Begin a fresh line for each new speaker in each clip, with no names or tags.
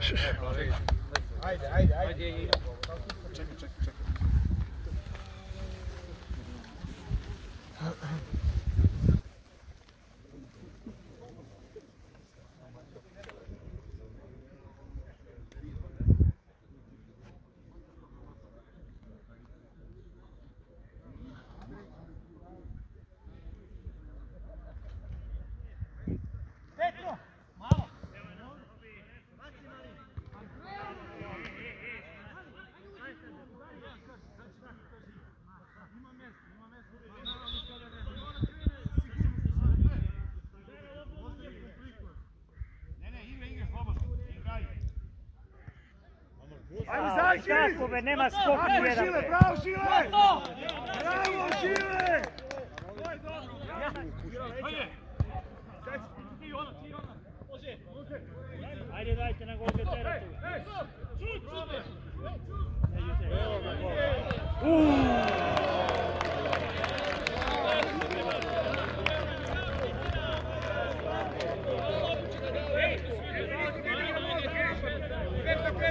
Ajde, ajde, ajde. Čekaj, čekaj, čekaj.
Kako be, nema skok
Bravo
nijedan.
Šile,
be.
bravo Šile! Bravo Šile!
Ajde dajte na gol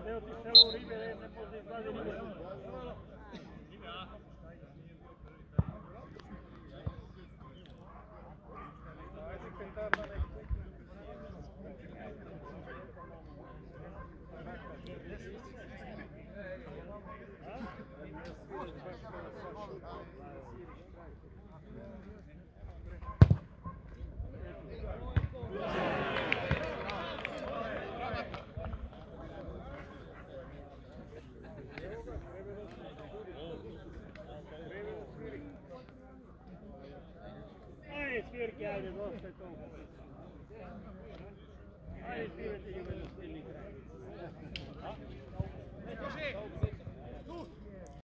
Deus, se
o Uribe é depositado, Ajde, dosta je to. Ajde, živjeti